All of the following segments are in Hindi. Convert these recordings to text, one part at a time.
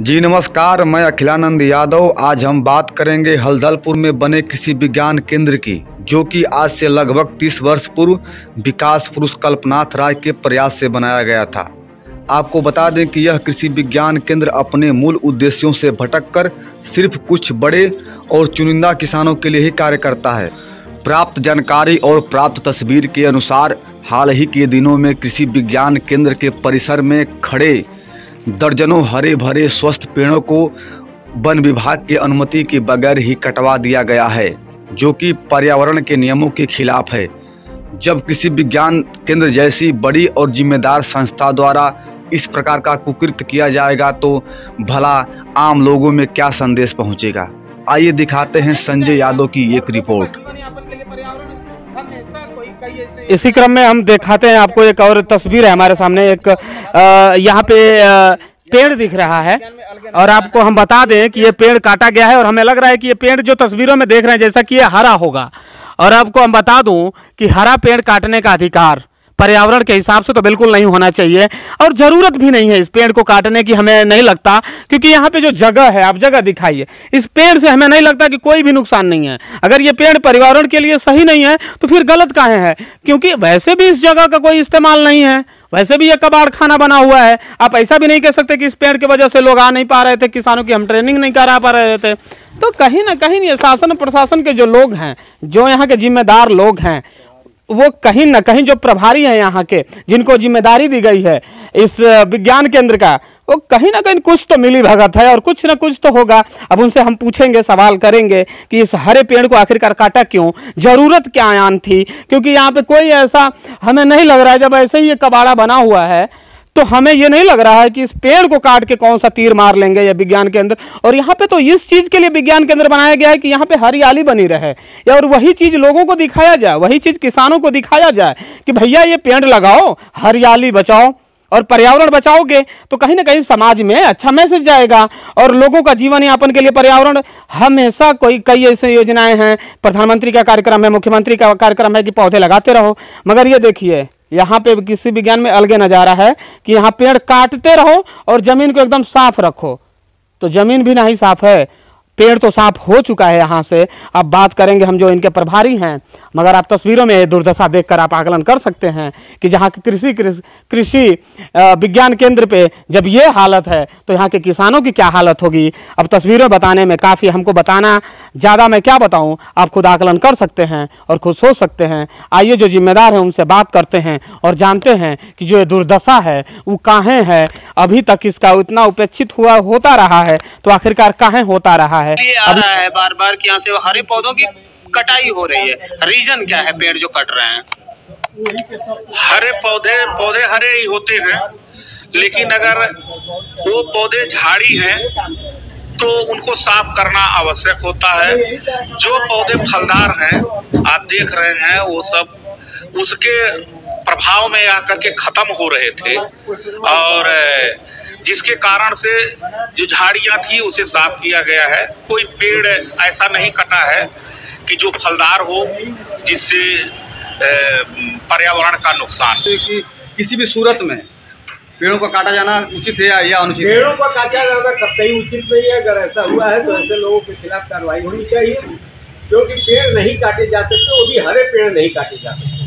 जी नमस्कार, मैं अखिलानंद यादव। आज हम बात करेंगे हल्दलपुर में बने कृषि विज्ञान केंद्र की, जो कि आज से लगभग 30 वर्ष पूर्व विकास पुरुष कल्पनाथ राय के प्रयास से बनाया गया था। आपको बता दें कि यह कृषि विज्ञान केंद्र अपने मूल उद्देश्यों से भटककर सिर्फ़ कुछ बड़े और चुनिंदा किसानों के लिए ही कार्य करता है। प्राप्त जानकारी और प्राप्त तस्वीर के अनुसार, हाल ही के दिनों में कृषि विज्ञान केंद्र के परिसर में खड़े दर्जनों हरे भरे स्वस्थ पेड़ों को वन विभाग की अनुमति के बगैर ही कटवा दिया गया है, जो कि पर्यावरण के नियमों के खिलाफ है। जब कृषि विज्ञान केंद्र जैसी बड़ी और जिम्मेदार संस्था द्वारा इस प्रकार का कुकृत किया जाएगा तो भला आम लोगों में क्या संदेश पहुंचेगा? आइए दिखाते हैं संजय यादव की एक रिपोर्ट। इसी क्रम में हम दिखाते हैं आपको एक और तस्वीर है हमारे सामने, एक यहाँ पे पेड़ दिख रहा है। और आपको हम बता दें कि ये पेड़ काटा गया है और हमें लग रहा है कि ये पेड़ जो तस्वीरों में देख रहे हैं, जैसा कि ये हरा होगा। और आपको हम बता दूँ कि हरा पेड़ काटने का अधिकार पर्यावरण के हिसाब से तो बिल्कुल नहीं होना चाहिए और ज़रूरत भी नहीं है इस पेड़ को काटने की, हमें नहीं लगता, क्योंकि यहाँ पे जो जगह है, आप जगह दिखाइए, इस पेड़ से हमें नहीं लगता कि कोई भी नुकसान नहीं है। अगर ये पेड़ पर्यावरण के लिए सही नहीं है तो फिर गलत काहे है? क्योंकि वैसे भी इस जगह का कोई इस्तेमाल नहीं है। वैसे भी ये कबाड़ खाना बना हुआ है। आप ऐसा भी नहीं कह सकते कि इस पेड़ की वजह से लोग आ नहीं पा रहे थे, किसानों की हम ट्रेनिंग नहीं करा पा रहे थे। तो कहीं ना कहीं ये शासन प्रशासन के जो लोग हैं, जो यहाँ के जिम्मेदार लोग हैं, वो कहीं ना कहीं जो प्रभारी हैं यहाँ के, जिनको ज़िम्मेदारी दी गई है, इस विज्ञान केंद्र का वो कहीं ना कहीं कुछ तो मिली भगत है और कुछ ना कुछ तो होगा। अब उनसे हम पूछेंगे, सवाल करेंगे कि इस हरे पेड़ को आखिरकार काटा क्यों? ज़रूरत क्या आयान थी? क्योंकि यहाँ पे कोई ऐसा हमें नहीं लग रहा है, जब ऐसे ही ये कबाड़ा बना हुआ है तो हमें ये नहीं लग रहा है कि इस पेड़ को काट के कौन सा तीर मार लेंगे या विज्ञान केंद्र और यहाँ पे तो इस चीज़ के लिए विज्ञान केंद्र बनाया गया है कि यहाँ पे हरियाली बनी रहे या और वही चीज़ लोगों को दिखाया जाए, वही चीज़ किसानों को दिखाया जाए कि भैया ये पेड़ लगाओ, हरियाली बचाओ। और पर्यावरण बचाओगे तो कहीं ना कहीं समाज में अच्छा मैसेज जाएगा। और लोगों का जीवन यापन के लिए पर्यावरण, हमेशा कोई, कई ऐसे योजनाएँ हैं। प्रधानमंत्री का कार्यक्रम है, मुख्यमंत्री का कार्यक्रम है कि पौधे लगाते रहो। मगर ये देखिए, यहाँ पे किसी विज्ञान में अलगे नज़ारा है कि यहाँ पेड़ काटते रहो और ज़मीन को एकदम साफ़ रखो। तो ज़मीन भी नहीं साफ़ है। पेड़ तो साफ़ हो चुका है यहाँ से। अब बात करेंगे हम जो इनके प्रभारी हैं, मगर आप तस्वीरों में दुर्दशा देखकर आप आकलन कर सकते हैं कि जहाँ की कृषि कृषि विज्ञान केंद्र पे जब ये हालत है तो यहाँ के किसानों की क्या हालत होगी? अब तस्वीरें बताने में काफ़ी हमको बताना, ज़्यादा मैं क्या बताऊँ, आप खुद आकलन कर सकते हैं और खुद सोच सकते हैं। आइए जो जिम्मेदार हैं उनसे बात करते हैं और जानते हैं कि जो ये दुर्दशा है, वो काहें है? अभी तक इसका उतना उपेक्षित हुआ होता रहा है तो आखिरकार काहें होता रहा है? ये आ रहा है बार बार कि यहाँ से हरे पौधों की कटाई हो रही है। रीजन क्या है पेड़ जो कट रहे हैं? हरे पौधे पौधे हरे ही होते हैं लेकिन अगर वो पौधे झाड़ी हैं तो उनको साफ़ करना आवश्यक होता है। जो पौधे फलदार हैं आप देख रहे हैं वो सब उसके प्रभाव में आकर के खत्म हो रहे थे। और जिसके कारण से जो झाड़ियाँ थी उसे साफ़ किया गया है। कोई पेड़ ऐसा नहीं कटा है कि जो फलदार हो जिससे पर्यावरण का नुकसान कि किसी भी सूरत में पेड़ों का काटा जाना उचित है या, या अनुचित पेड़ों का काटा जाना कतई उचित नहीं है। अगर ऐसा हुआ है तो ऐसे लोगों के खिलाफ कार्रवाई होनी चाहिए। क्योंकि पेड़ नहीं काटे जा सकते वो भी हरे पेड़ नहीं काटे जा सकते।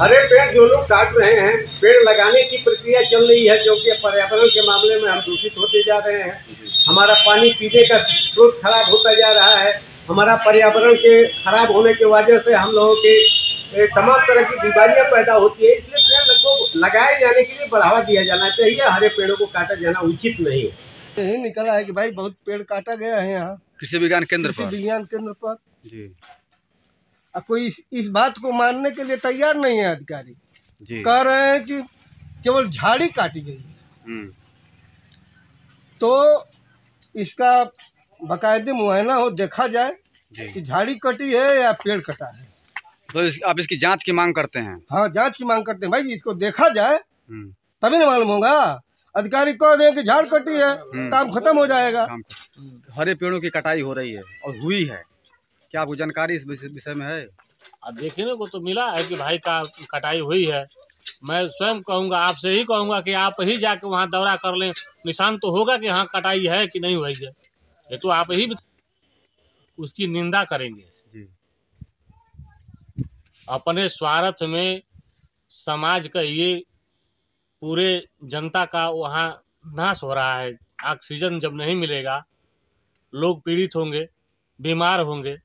हरे पेड़ जो लोग काट रहे हैं पेड़ लगाने की प्रक्रिया चल रही है क्योंकि पर्यावरण के मामले में हम दूषित होते जा रहे हैं। हमारा पानी पीने का स्रोत खराब होता जा रहा है। हमारा पर्यावरण के खराब होने की वजह से हम लोगों के तमाम तरह की बीमारियाँ पैदा होती है। इसलिए पेड़ को लगाए जाने के लिए बढ़ावा दिया जाना चाहिए। हरे पेड़ों को काटा जाना उचित नहीं है। यही निकला है कि भाई बहुत पेड़ काटा गया है यहाँ। कृषि विज्ञान केंद्र पर। विज्ञान केंद्र पर। जी। कोई इस, इस बात को मानने के लिए तैयार नहीं है अधिकारी। कह रहे हैं कि केवल झाड़ी काटी गई है। हम्म, तो इसका बाकायदे मुआयना हो देखा जाए कि झाड़ी कटी है या पेड़ कटा है। तो इस, आप इसकी जाँच की मांग करते हैं? हाँ जाँच की मांग करते हैं। भाई इसको देखा जाए हम्म, तभी ना मालूम होगा। अधिकारी कह दें कि झाड़ कटी है हम्म। काम खत्म हो जाएगा। हरे पेड़ों की कटाई हो रही है और हुई है। क्या आपको जानकारी इस विषय में है? अब देखने को तो मिला है कि भाई का कटाई हुई है। मैं स्वयं कहूँगा आपसे ही कहूँगा कि आप ही जाके वहाँ दौरा कर लें। निशान तो होगा कि हाँ कटाई है कि नहीं हुई है। ये तो आप ही उसकी निंदा करेंगे। जी। अपने स्वार्थ में समाज का ये पूरे जनता का वहाँ नाश हो रहा है। ऑक्सीजन जब नहीं मिलेगा लोग पीड़ित होंगे बीमार होंगे।